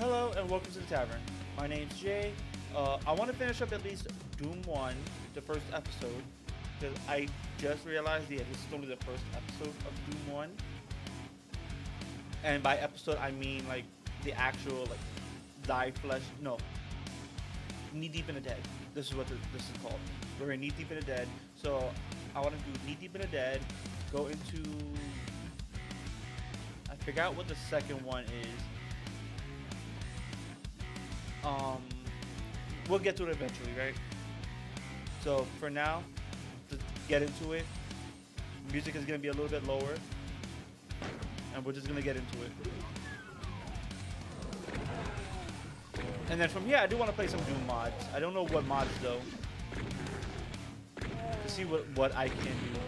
Hello and welcome to the tavern. My name's Jay. Uh, I want to finish up at least Doom 1, the first episode, because I just realized, yeah, this is only the first episode of Doom 1. And by episode, I mean like the actual like Thy Flesh. No, knee deep in the dead. This is what the, this is called. We're in knee deep in the dead. So I want to do knee deep in the dead. Go into. I forgot what the second one is. Um, we'll get to it eventually, right? So for now, to get into it, music is gonna be a little bit lower, and we're just gonna get into it. And then from here, I do want to play some Doom mods. I don't know what mods though. To see what what I can do.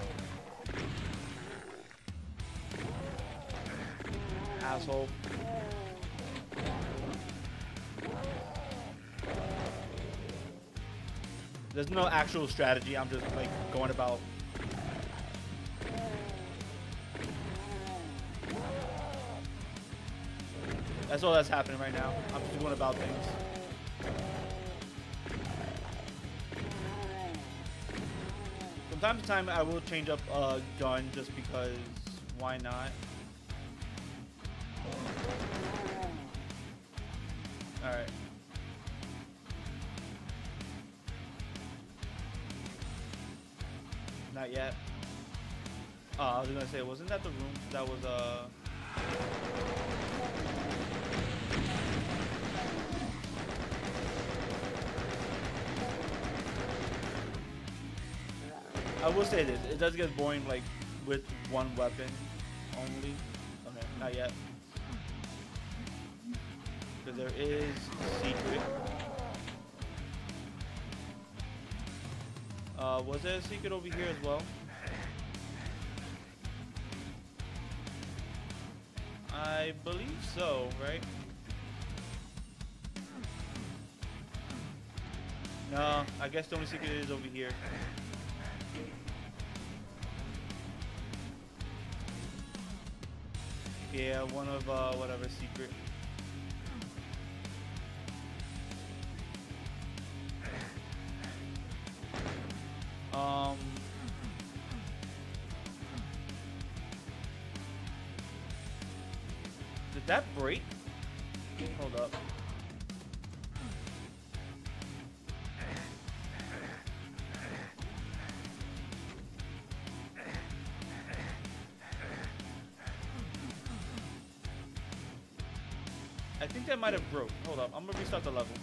Asshole. There's no actual strategy. I'm just like going about. That's all that's happening right now. I'm just going about things. From time to time, I will change up a gun just because. Why not? All gonna say, wasn't that the room that was uh? I will say this: it does get boring, like with one weapon only. Okay, not yet. Because there is secret. Uh, was there a secret over here as well? I believe so, right? No, I guess the only secret is over here. Yeah, one of uh, whatever secret. Hold up. I think that might have broke. Hold up, I'm gonna restart the level.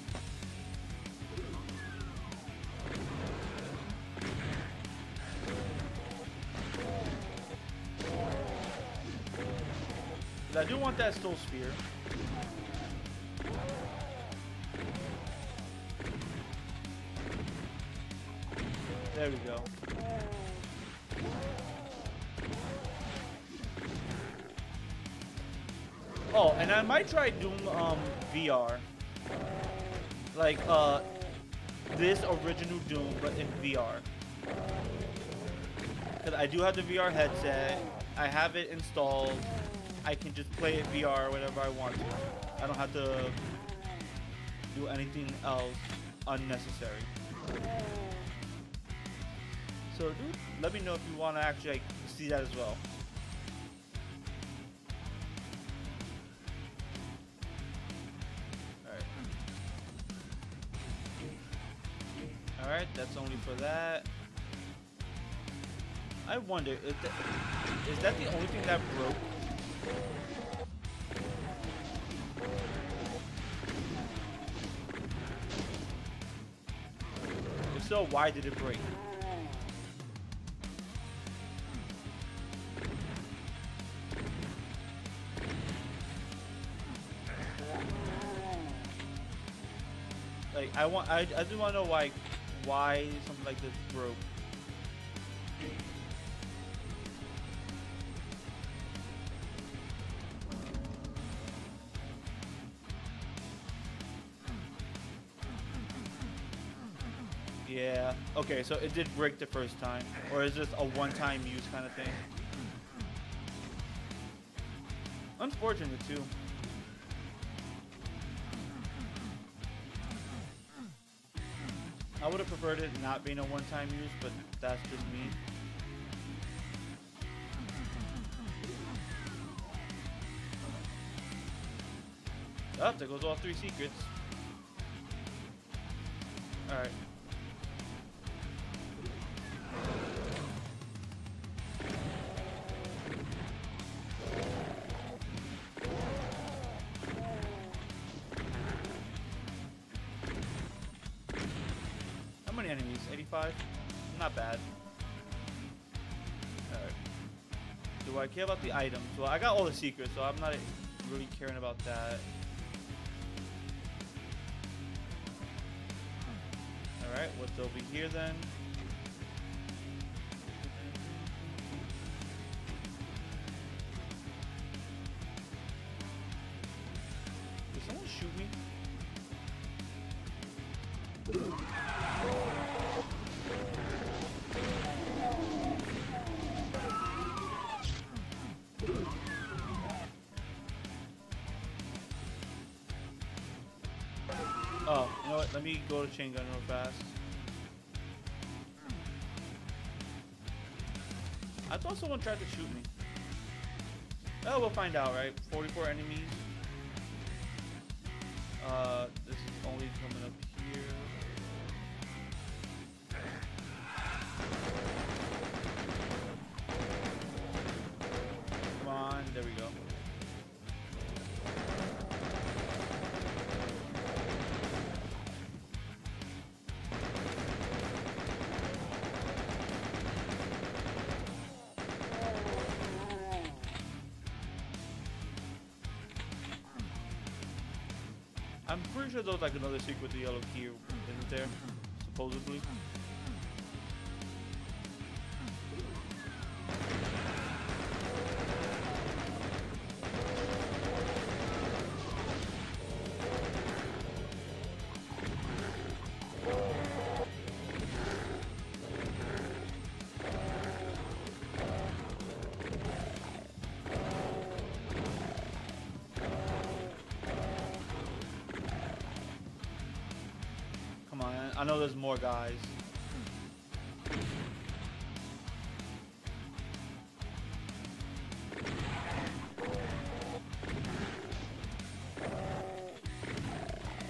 I do want that soul sphere. There we go. Oh, and I might try Doom um, VR. Like, uh, this original Doom, but in VR. Because I do have the VR headset. I have it installed. I can just play it VR whenever I want to. I don't have to do anything else unnecessary. So, dude, let me know if you want to actually like, see that as well. Alright. Alright, that's only for that. I wonder, is that, is that the only thing that broke? If so, why did it break? Like I want, I, I just want to know why, why something like this broke. Okay, so it did break the first time, or is this a one-time use kind of thing? Unfortunate, too. I would have preferred it not being a one-time use, but that's just me. Up, oh, there goes all three secrets. Not bad. Alright. Do I care about the items? Well, I got all the secrets, so I'm not really caring about that. Alright, what's over here then? Go to chain gun real fast. I thought someone tried to shoot me. Oh, we'll find out, right? 44 enemies. I'm pretty sure there's like another secret the yellow key, isn't there? Supposedly. There's more guys.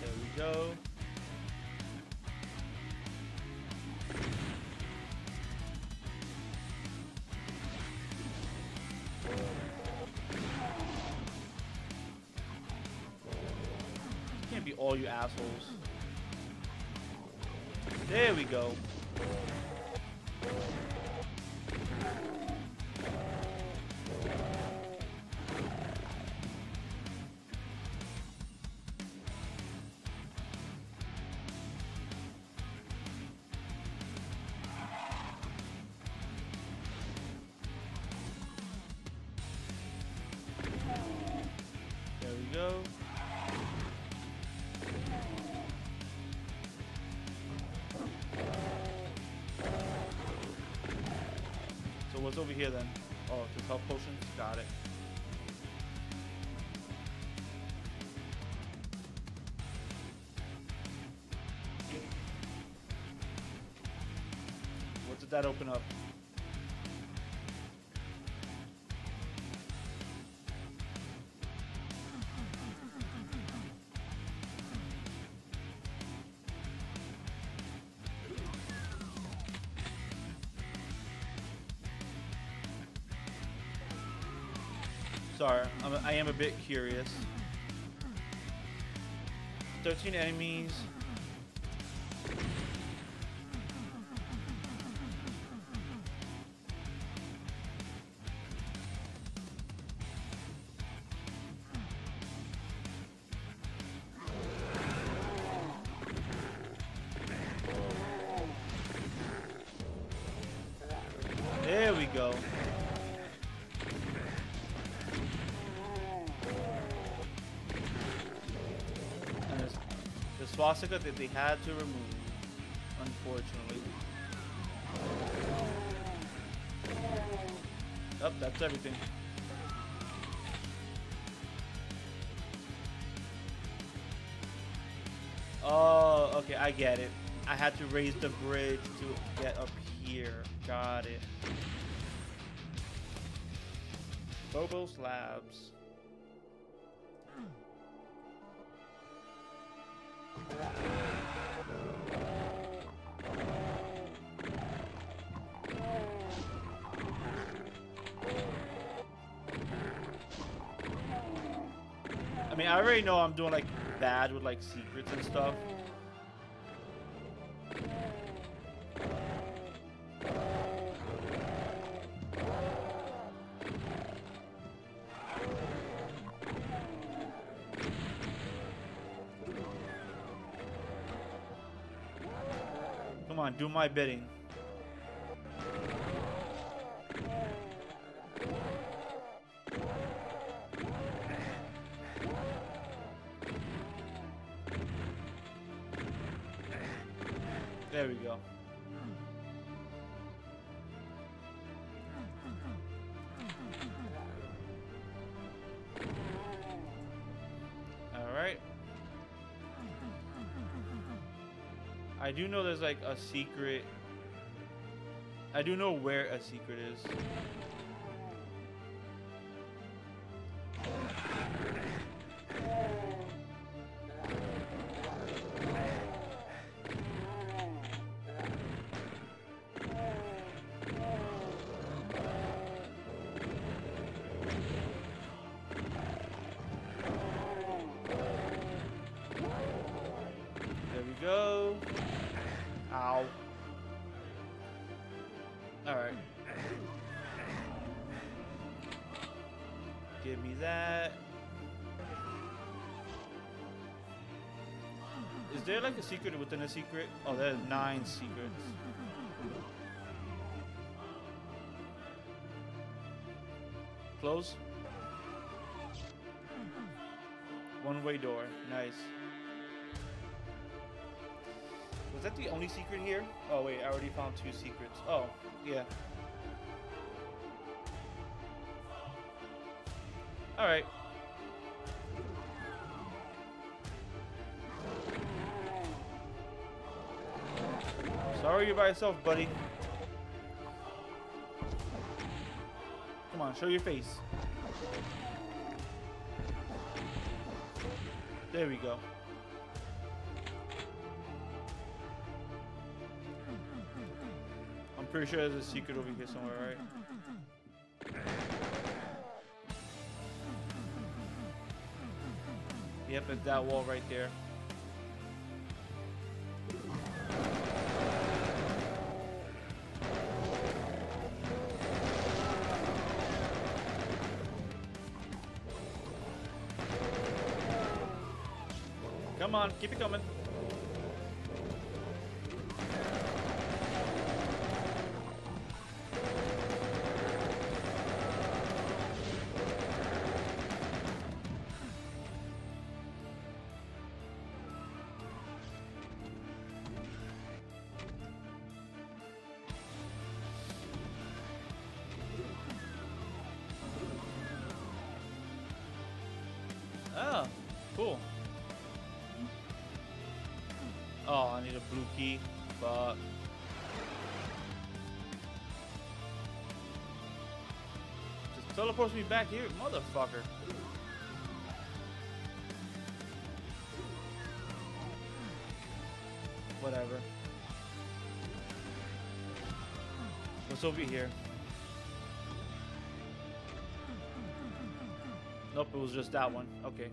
There we go. Can't be all you assholes. There we go. Here then? Oh, just health potions. Got it. What did that open up? I am a bit curious. 13 enemies. The swastika that they had to remove, unfortunately. Oh, that's everything. Oh, okay, I get it. I had to raise the bridge to get up here. Got it. Phobos Labs. Already know I'm doing like bad with like secrets and stuff. Come on, do my bidding. We go. All right. I do know there's like a secret. I do know where a secret is. Give me that. Is there like a secret within a secret? Oh, there's nine secrets. Close. One way door. Nice. Was that the only secret here? Oh wait, I already found two secrets. Oh, yeah. Alright. Sorry you're by yourself, buddy. Come on, show your face. There we go. I'm pretty sure there's a secret over here somewhere, right? Yep, it's that wall right there. Come on, keep it coming. Key. Fuck. Just teleports me back here, motherfucker. Whatever. What's over here? Nope, it was just that one. Okay.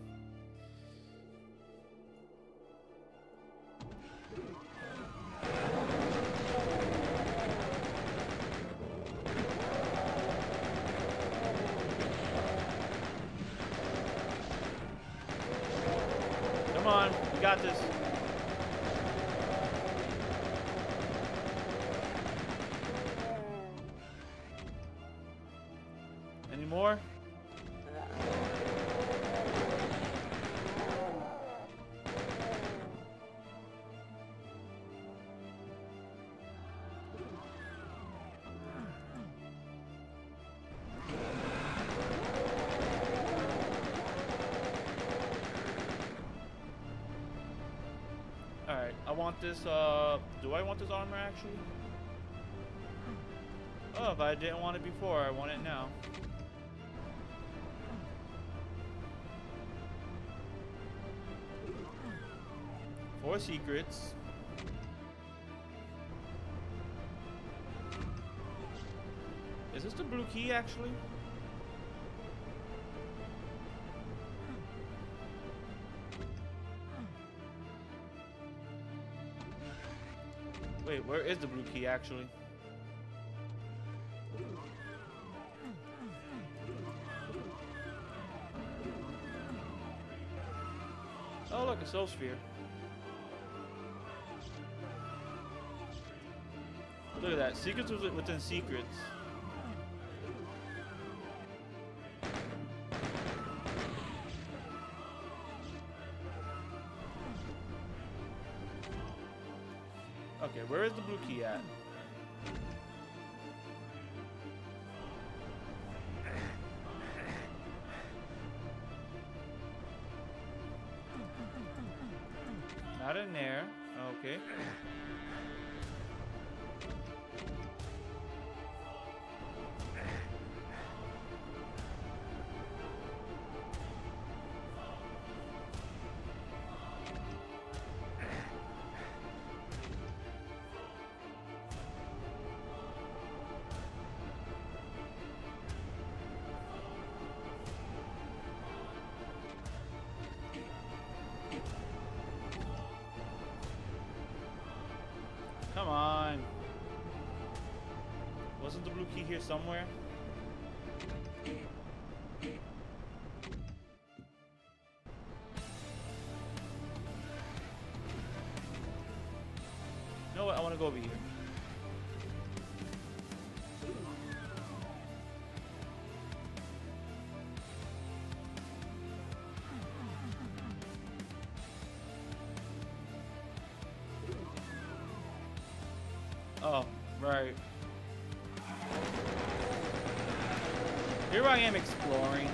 This, uh, do I want this armor actually? Oh, if I didn't want it before, I want it now. Four secrets. Is this the blue key actually? Wait, where is the blue key actually? Oh look, a soul sphere. Look at that, secrets within secrets. At? Not in there. Okay. Come on. Wasn't the blue key here somewhere? You know what? I want to go over here. Oh, right. Here I am exploring.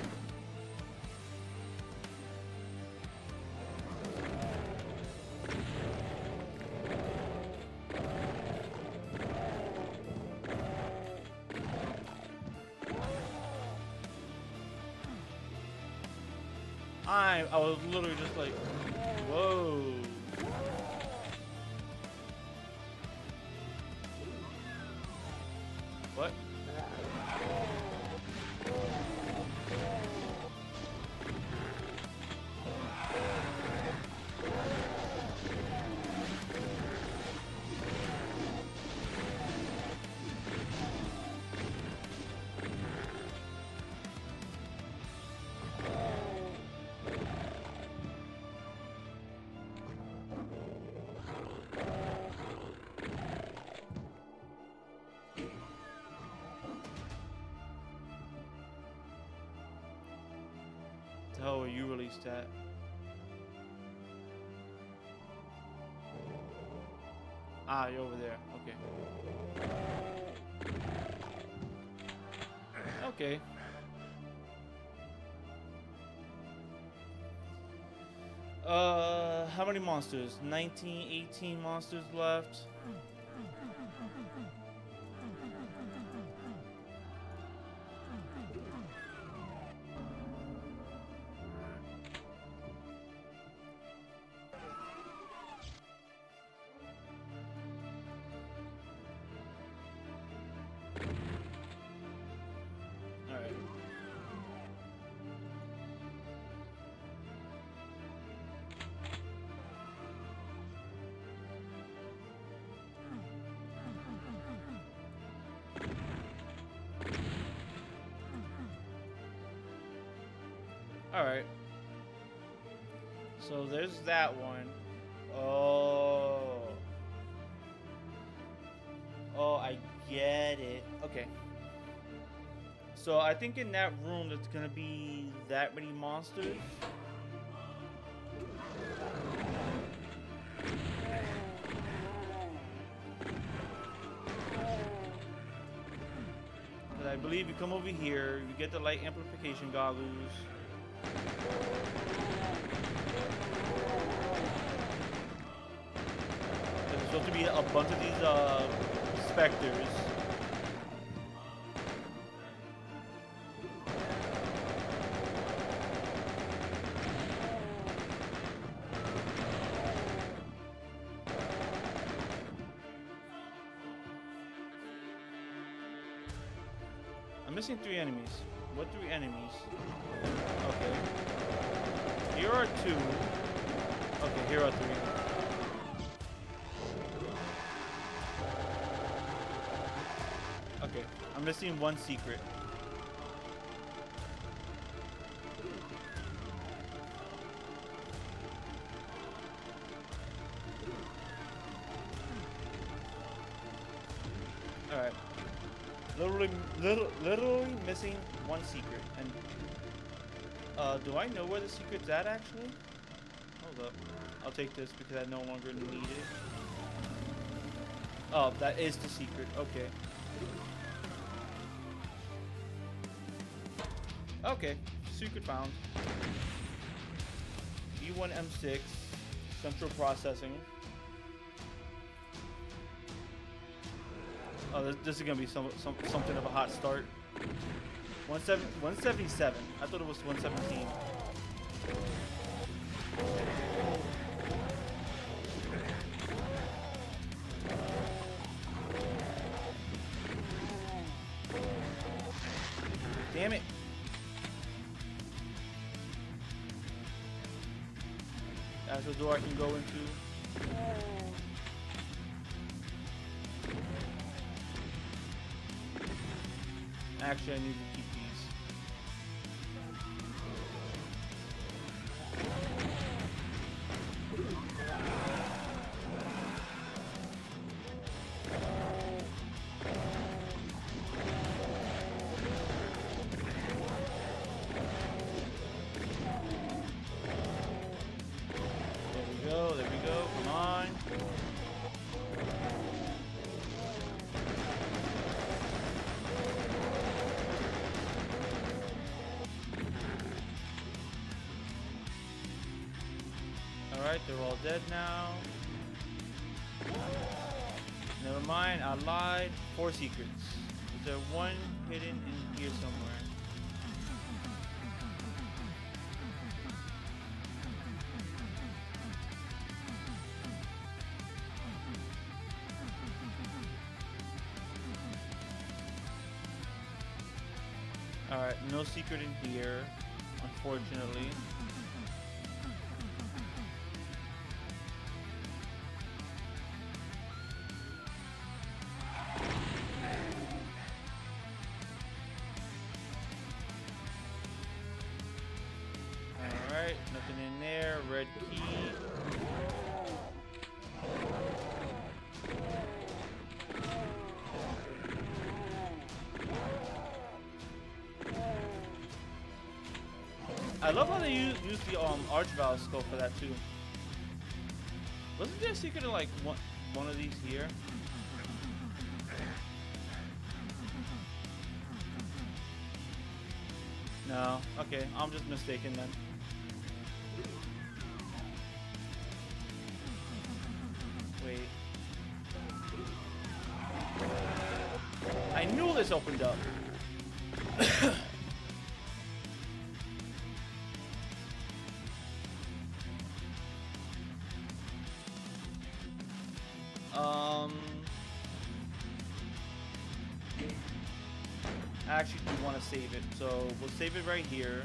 I I was literally just like, hell were you released at? Ah, you're over there. Okay. Okay. Uh, how many monsters? 19, 18 monsters left. So there's that one. Oh. Oh, I get it. Okay. So I think in that room there's gonna be that many monsters. I believe you come over here, you get the light amplification goggles. To be a bunch of these uh, specters. I'm missing three enemies. What three enemies? Okay. Here are two. Okay, here are three. Okay, I'm missing one secret. Alright. Literally, little, literally missing one secret. And, uh, do I know where the secret's at, actually? Hold up. I'll take this because I no longer need it. Oh, that is the secret. Okay. Okay, secret found. E1M6, central processing. Oh, this, this is gonna be some, some something of a hot start. 17 177. I thought it was 117. Damn it. That's the door I can go into. Actually, I need secrets. Is there one hidden in here somewhere? Alright, no secret in here, unfortunately. Archvalve scope for that too. Wasn't there a secret in like one one of these here? No. Okay, I'm just mistaken then. Wait. I knew this opened up. save it right here.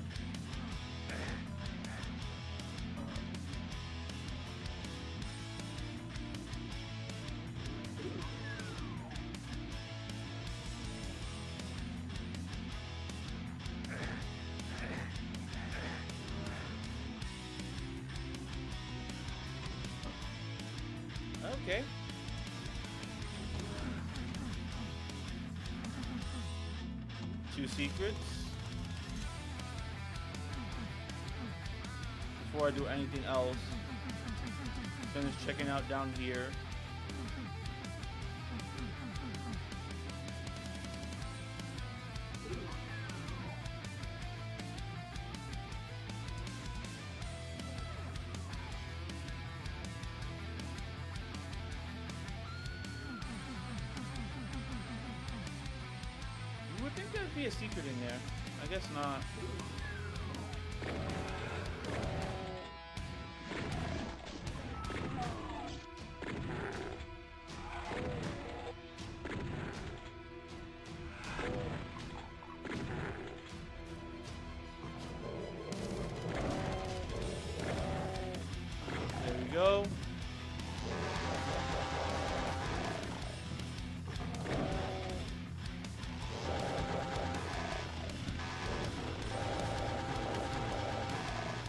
Okay. Two secrets. I do anything else. Finish checking out down here. You would think there'd be a secret in there. I guess not.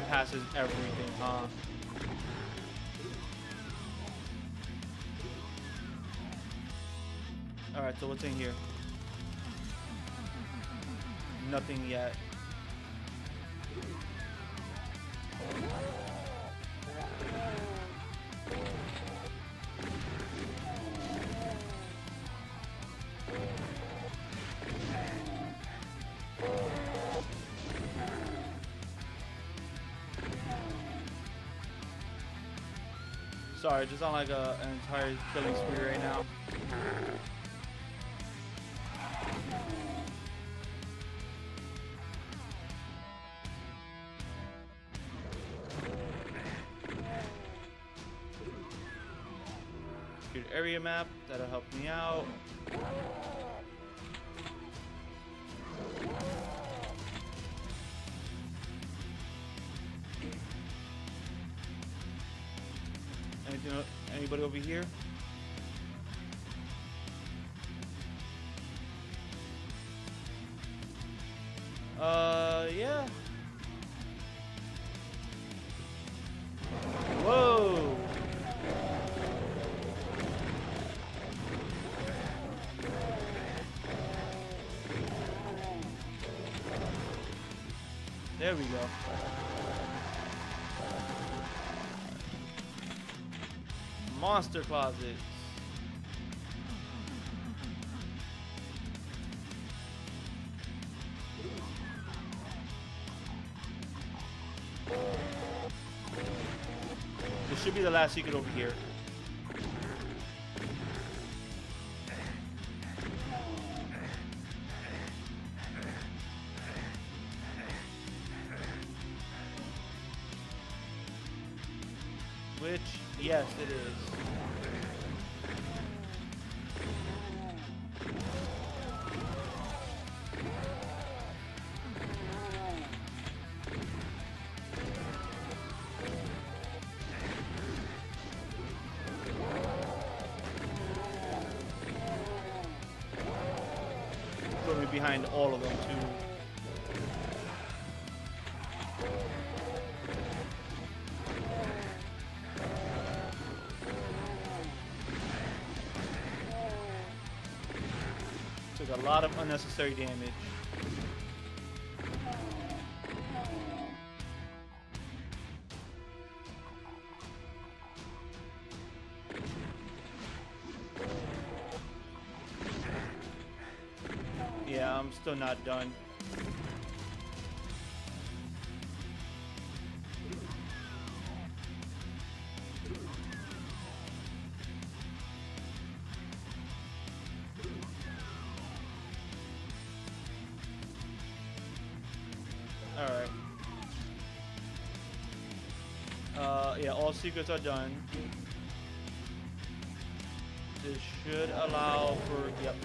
Bypasses everything, huh? Alright, so what's in here? Nothing yet. Sorry, just on like a, an entire killing spree right now. Good area map, that'll help me out. Over here? Uh, yeah. Whoa. There we go. Monster closets. This should be the last secret over here. Lot of unnecessary damage. Yeah, I'm still not done. Secrets are done. This should allow for, yep.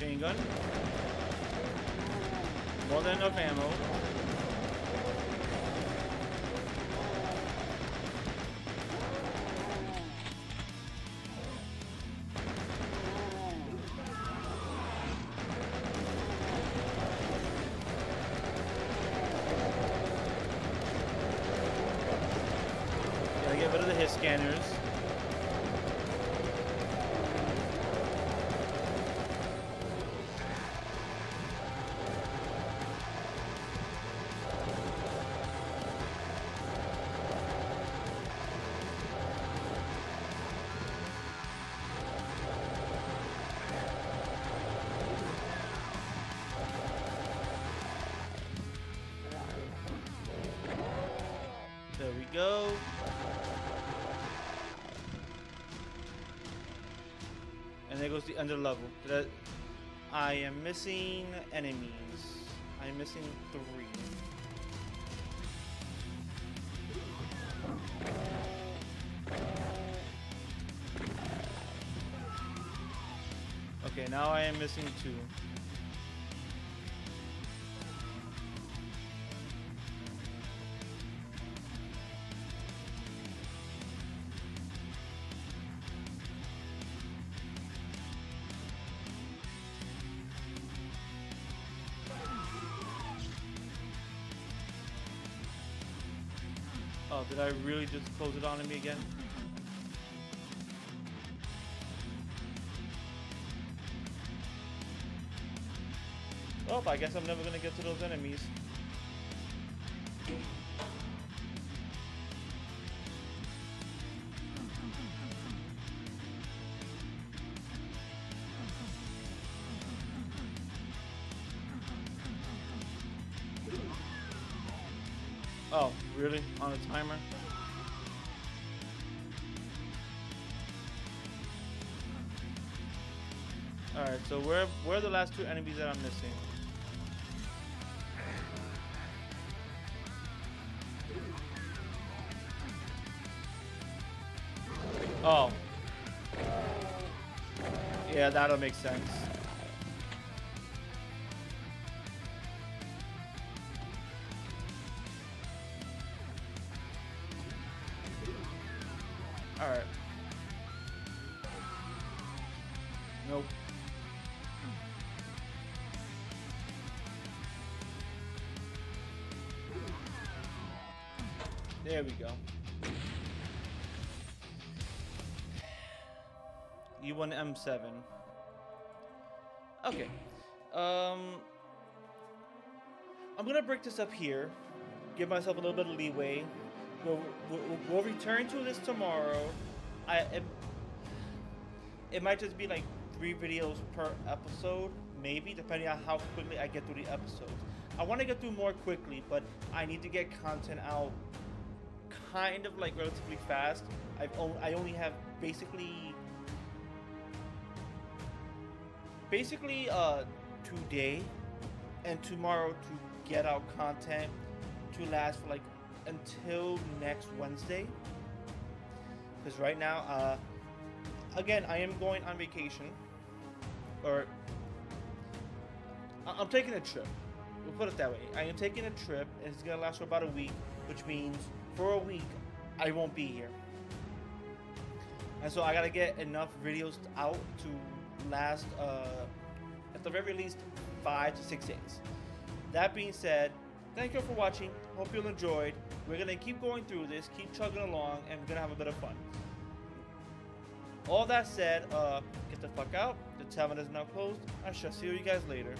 Chain gun. More than enough ammo. Gotta get rid of the hit scanners. The under level. That I am missing enemies. I'm missing three. Okay, now I am missing two. Did I really just close it on to me again? Oh, I guess I'm never gonna get to those enemies. Timer? Alright, so where where are the last two enemies that I'm missing? Oh. Yeah, that'll make sense. E1 M7. Okay. Um I'm gonna break this up here. Give myself a little bit of leeway. We'll, we'll, we'll return to this tomorrow. I it, it might just be like three videos per episode, maybe, depending on how quickly I get through the episodes. I want to get through more quickly, but I need to get content out kind of like relatively fast. I've on, I only have basically basically uh today and tomorrow to get out content to last for like until next Wednesday. Because right now, uh, again, I am going on vacation, or I- I'm taking a trip. We'll put it that way. I am taking a trip, and it's gonna last for about a week, which means for a week I won't be here. And so I gotta get enough videos out to last, uh, at the very least, five to six days. That being said, thank you for watching. Hope you enjoyed. We're gonna keep going through this, keep chugging along, and we're gonna have a bit of fun. All that said, uh, get the fuck out. The tavern is now closed. I shall see you guys later.